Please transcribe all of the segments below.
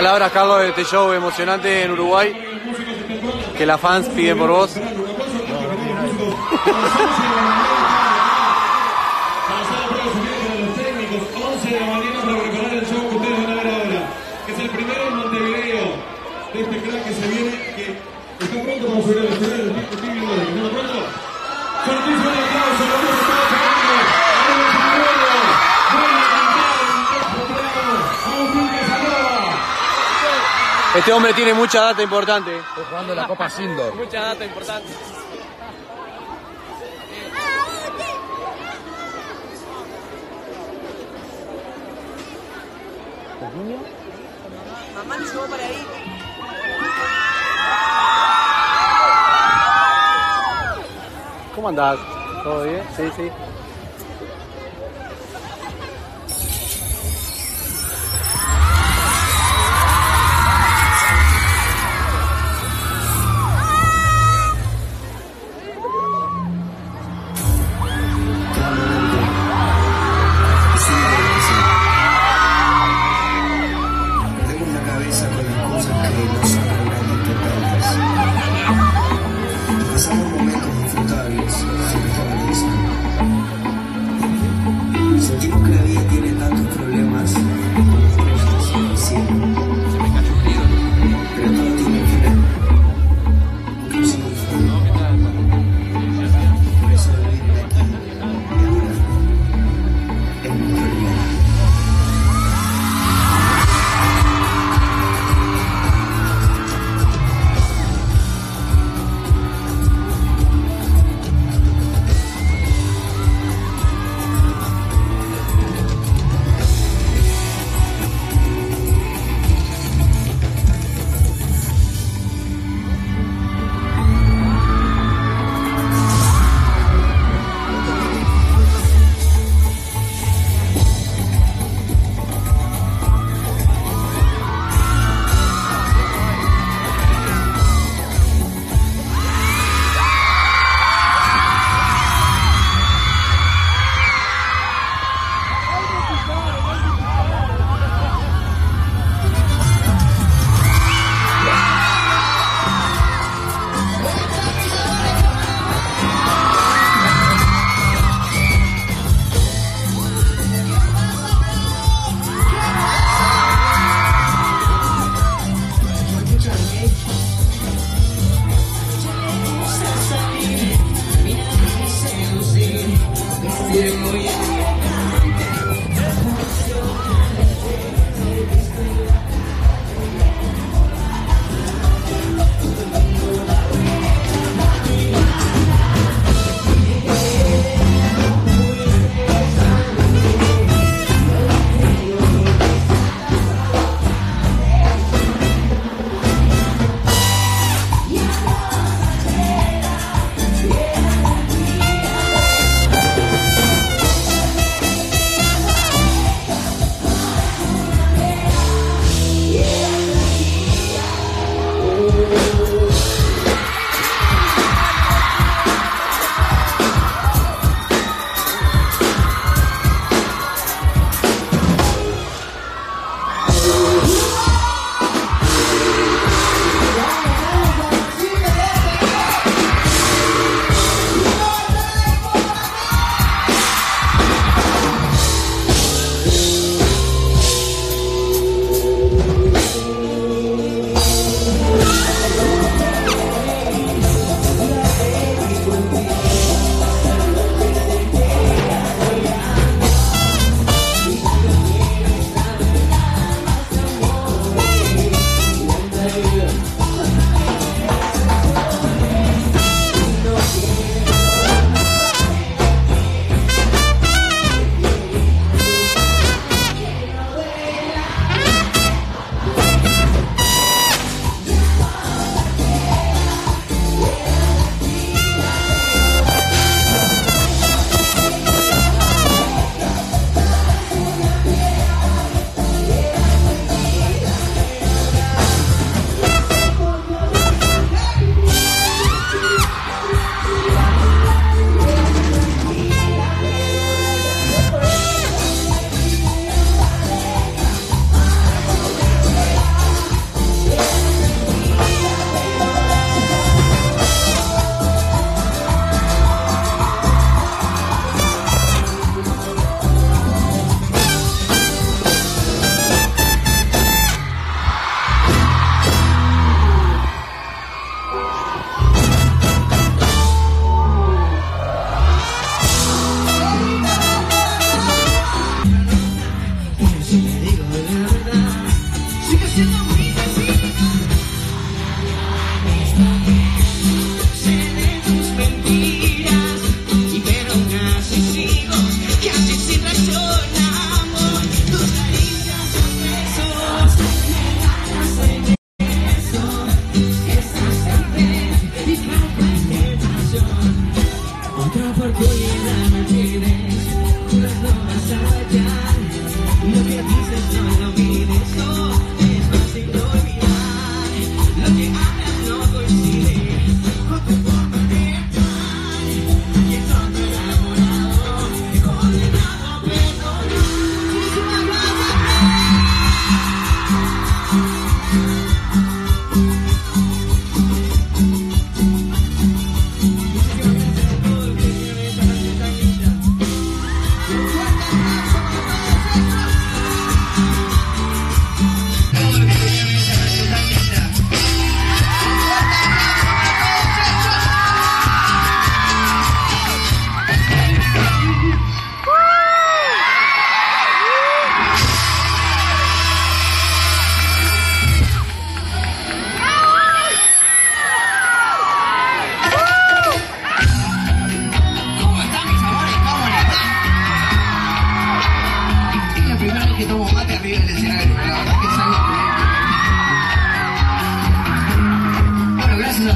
palabras, Carlos, de este show emocionante en Uruguay que las fans piden por vos. Este hombre tiene mucha data importante. Estoy jugando la Copa Sindor. mucha data importante. ¿Niño? Mamá lo llevó para ahí. ¿Cómo andás? ¿Todo bien? Sí, sí.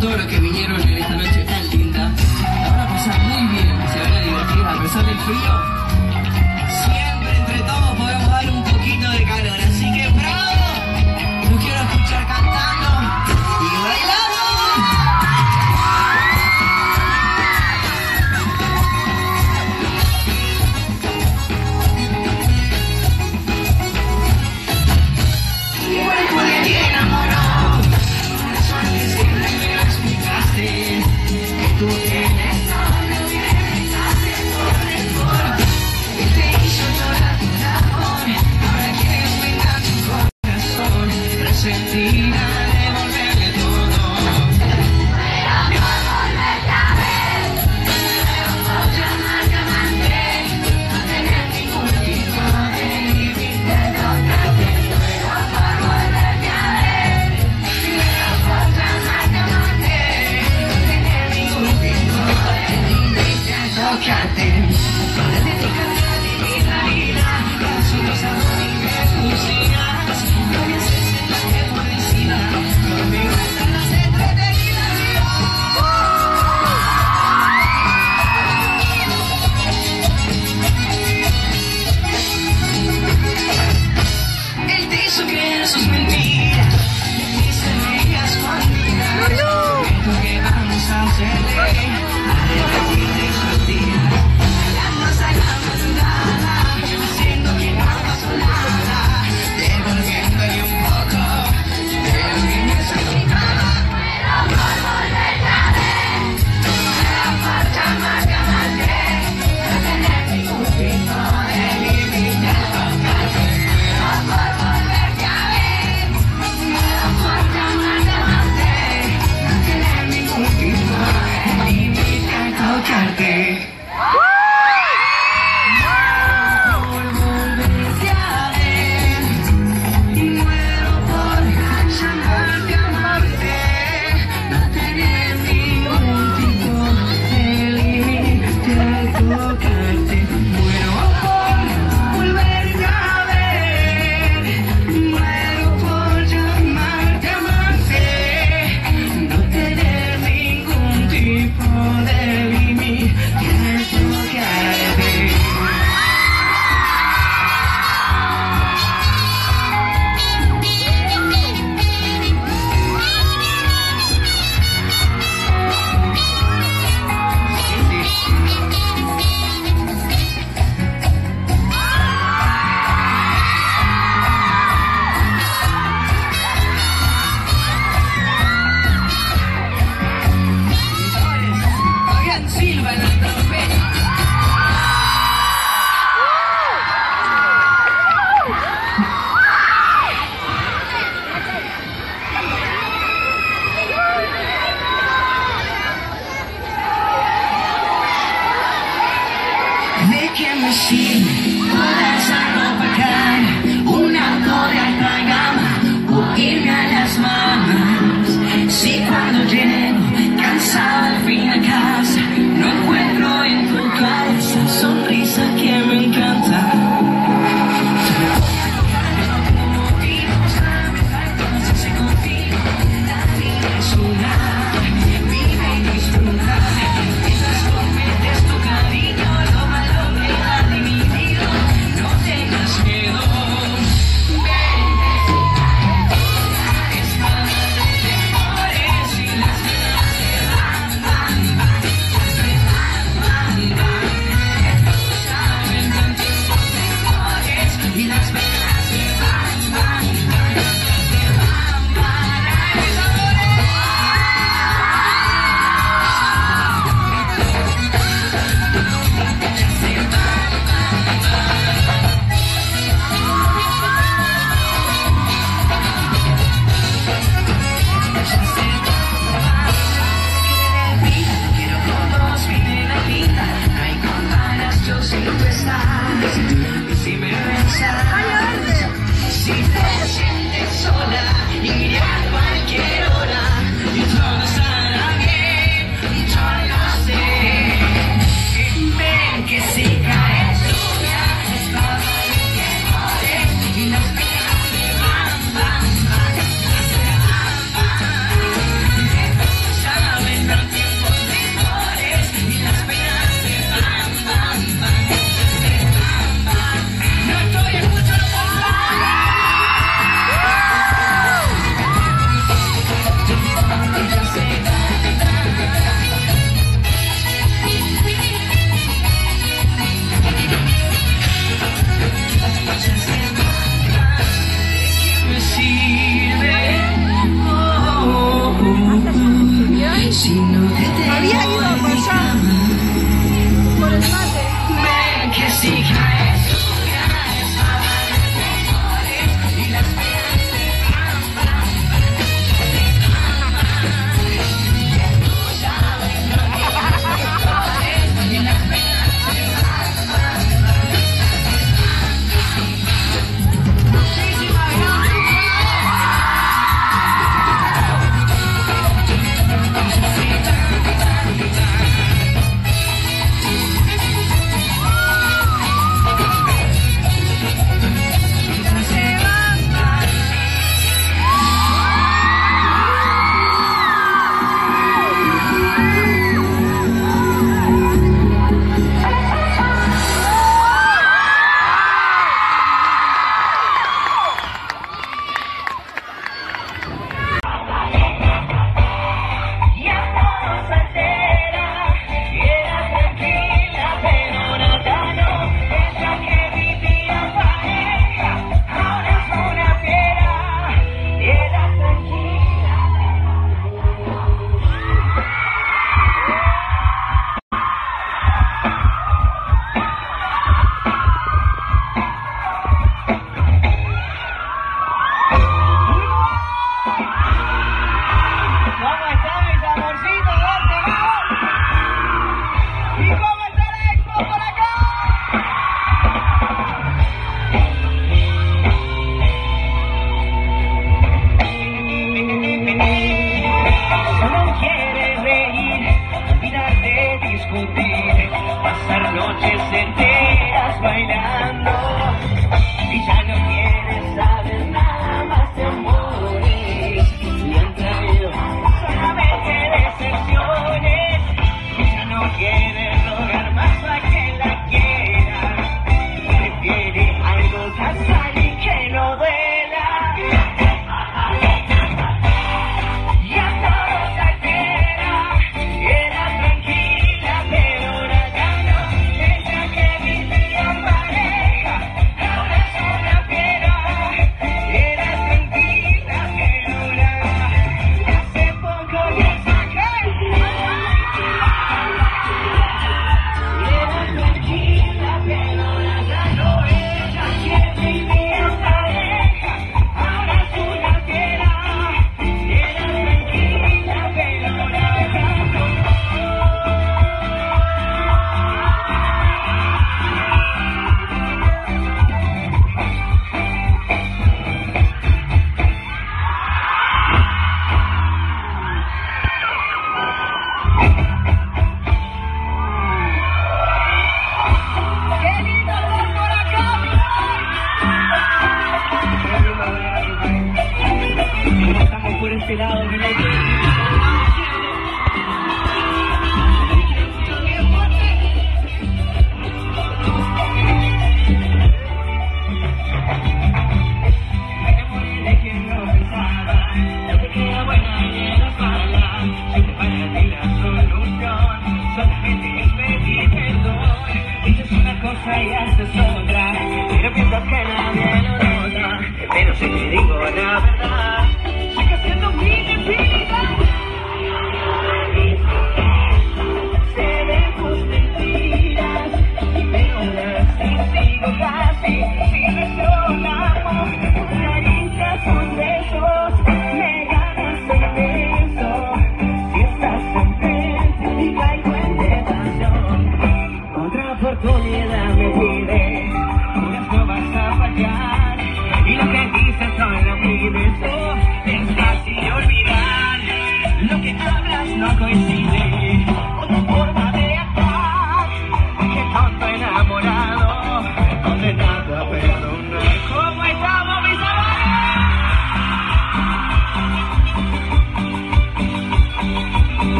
todos los que vinieron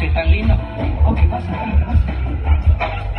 Sí, tan lindo. Pasa?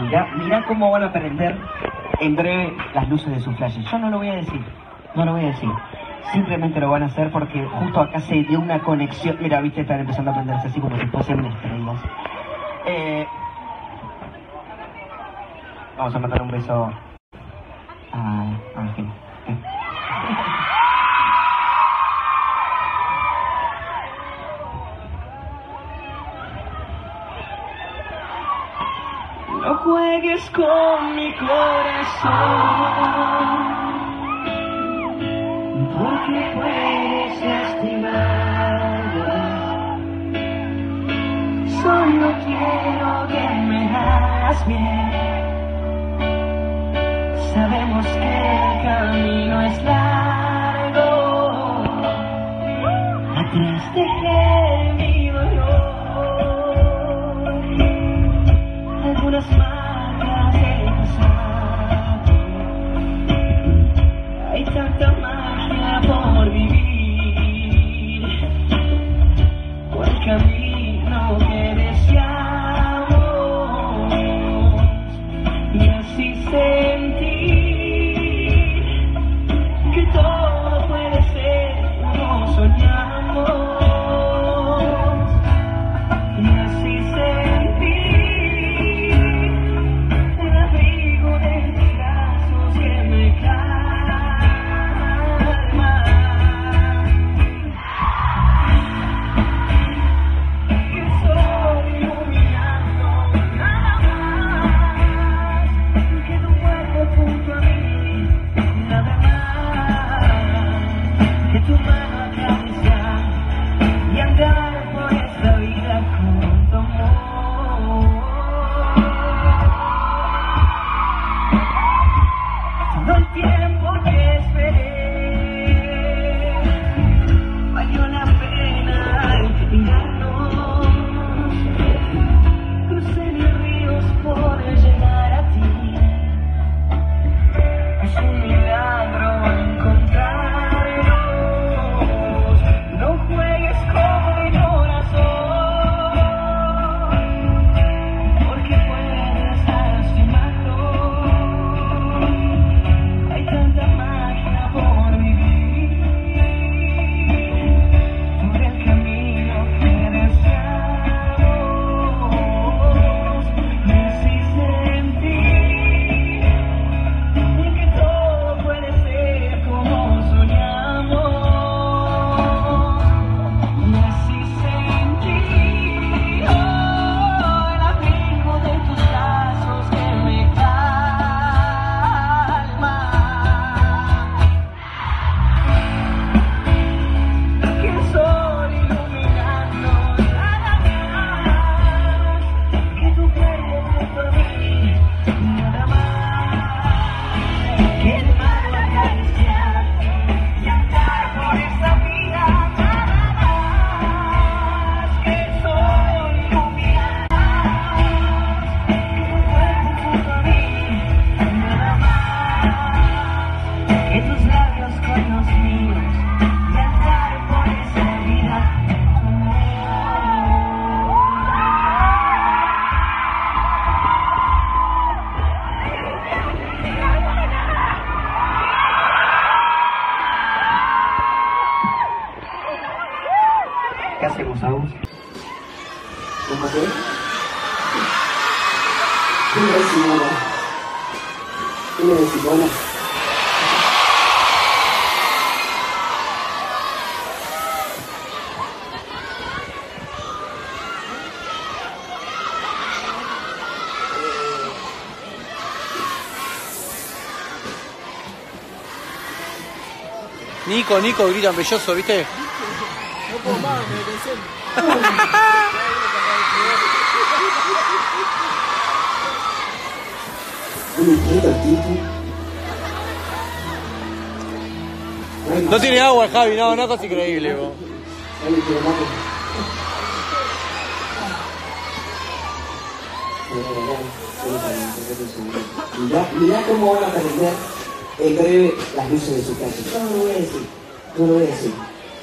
Mira, mira cómo van a prender en breve las luces de sus flashes. Yo no lo voy a decir, no lo voy a decir. Simplemente lo van a hacer porque justo acá se dio una conexión. Mira, viste, están empezando a prenderse así como si fuesen estrellas. Eh, vamos a mandar un beso a Ángel. No juegues con mi corazón, porque puedes lastimarlo. Solo quiero que me hagas bien. Sabemos que el camino es largo. Nico, Nico, gritan belloso, ¿viste? No puedo más, me No tiene agua el Javi, no, una cosa increíble, vos. Mirá, mirá cómo van a perder eh, en breve las luces de su calle. No lo voy a decir, no lo voy a decir.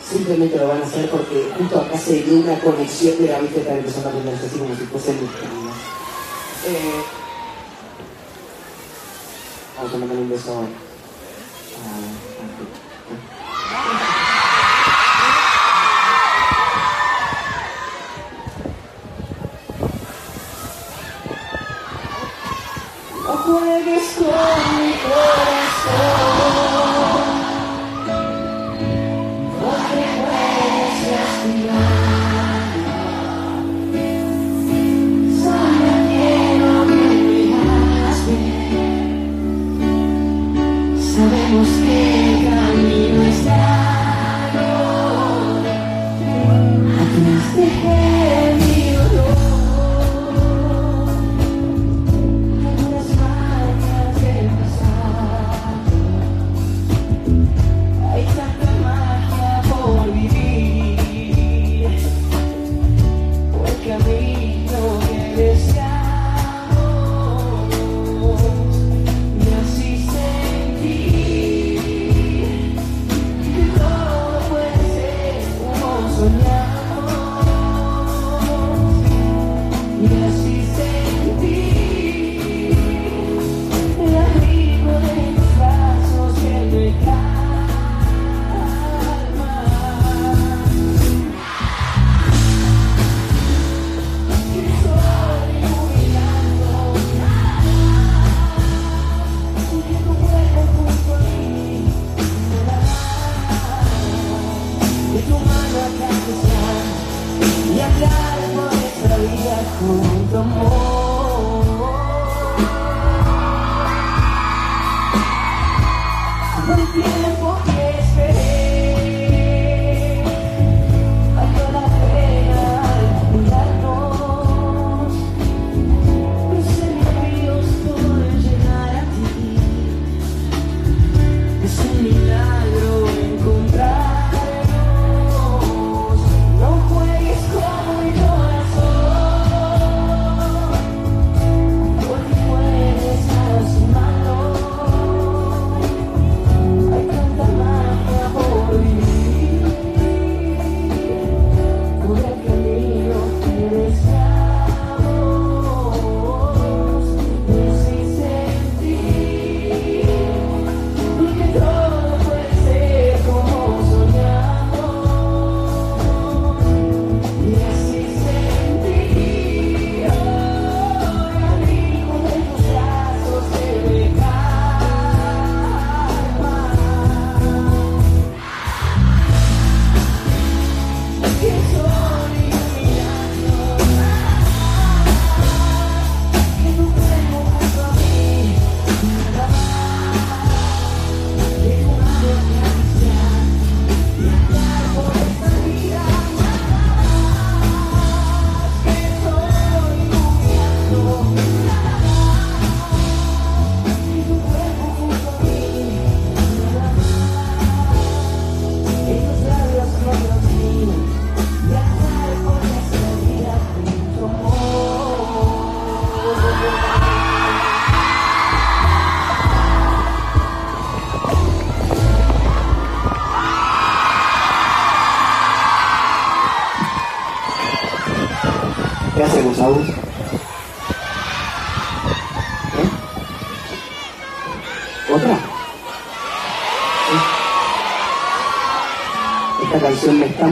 Simplemente lo van a hacer porque justo acá se dio una conexión de la vista están empezando a ponerse así como si fuese mi eh, Vamos a mandar un beso ahora. acuerdes con mi corazón.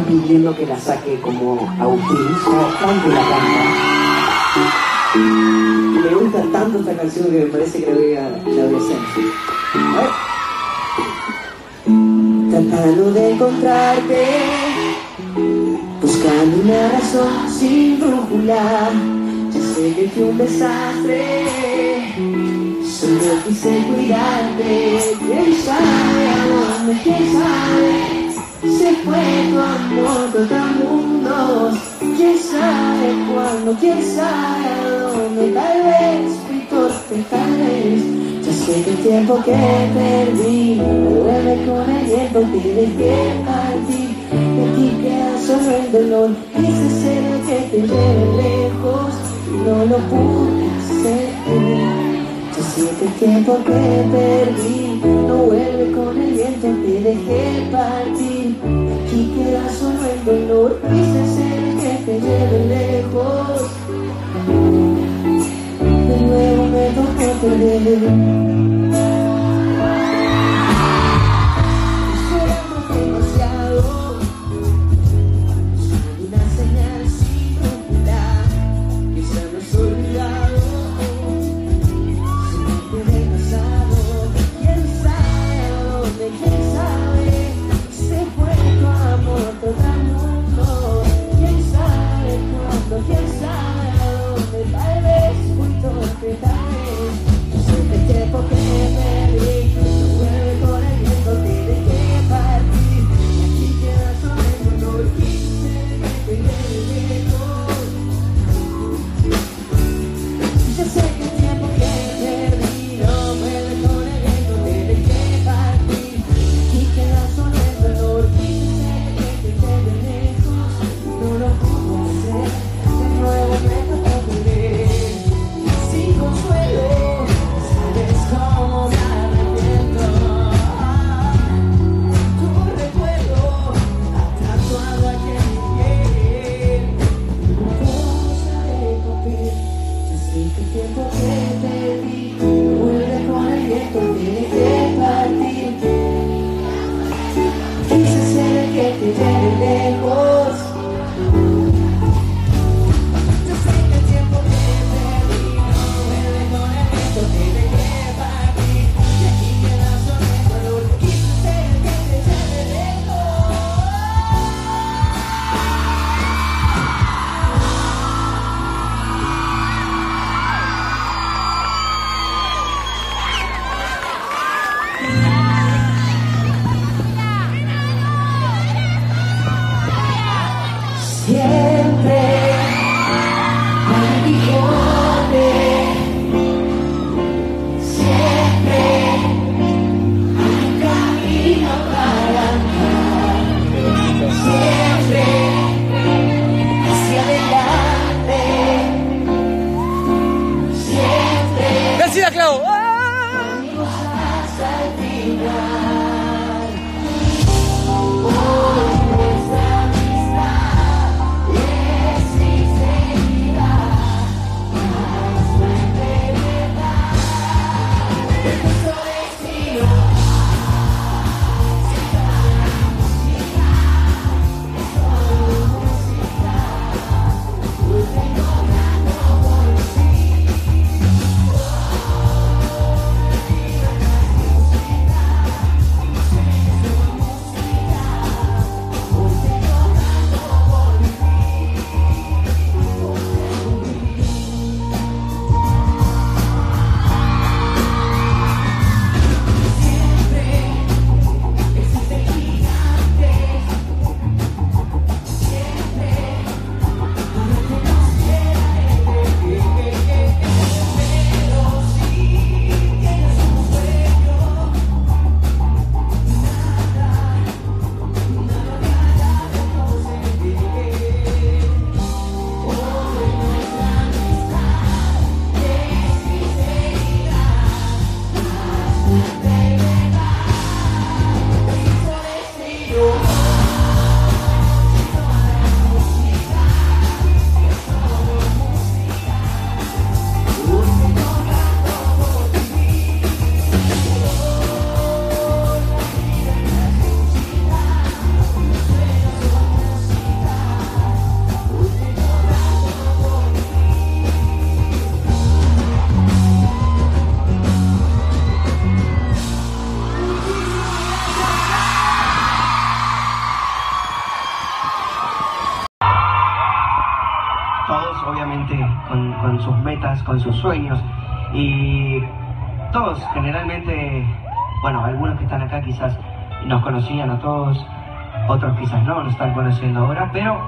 Pidiendo que la saque como Agustín, tanto la canta. Me gusta tanto esta canción que me parece que la voy a, la voy a hacer. Tratando de encontrarte, buscando una razón sin brújula. Ya sé que fui un desastre, solo quise cuidarte. ¿Quién sabe a dónde? ¿Quién sabe? Se fue tu amor por otro. ¿Quién sabe cuándo? ¿Quién sabe dónde? Tal vez fui torpe, tal vez. Ya sé que el tiempo que perdí me duele con el viento que dejé partir. Y aquí queda solo el dolor. Quise ser que te lleve lejos no lo pude hacer. Yo sé que perdí no vuelve con el viento que dejé partir. Aquí queda solo el dolor. Quise ser el que te lleve lejos. De nuevo me tocó perder. Torpe, con sus sueños. Y todos, generalmente, bueno, algunos que están acá quizás nos conocían a todos, otros quizás no, nos están conociendo ahora, pero...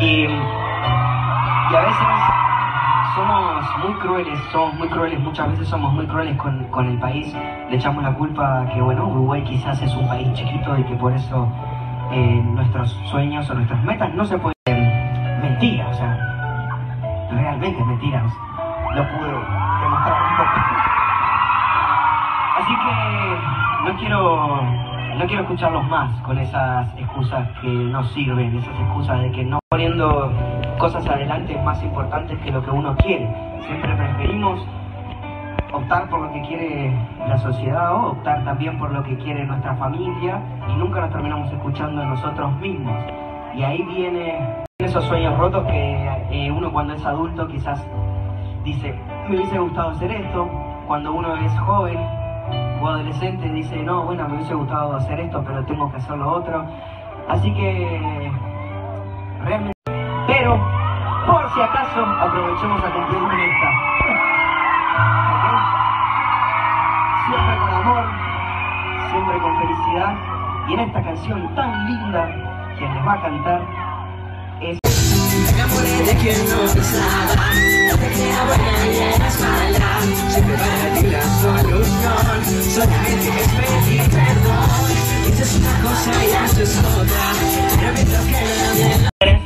Y, y a veces somos muy crueles, somos muy crueles, muchas veces somos muy crueles con, con el país, le echamos la culpa que, bueno, Uruguay quizás es un país chiquito y que por eso eh, nuestros sueños o nuestras metas no se pueden... Mentira, o sea, realmente mentira, lo pude demostrar un poco. Así que no quiero, no quiero escucharlos más con esas excusas que no sirven, esas excusas de que no poniendo cosas adelante es más importante que lo que uno quiere. Siempre preferimos optar por lo que quiere la sociedad o optar también por lo que quiere nuestra familia y nunca nos terminamos escuchando a nosotros mismos. Y ahí viene esos sueños rotos que eh, uno cuando es adulto quizás dice, me hubiese gustado hacer esto, cuando uno es joven o adolescente dice, no, bueno, me hubiese gustado hacer esto, pero tengo que hacer lo otro. Así que realmente... Pero, por si acaso, aprovechemos a cumplir con esta. ¿Ok? Siempre con amor, siempre con felicidad. Y en esta canción tan linda, quien les va a cantar es... tenía buena y mala. Siempre para ti la solución, solamente es pedir perdón. Dices una cosa y haces otra, que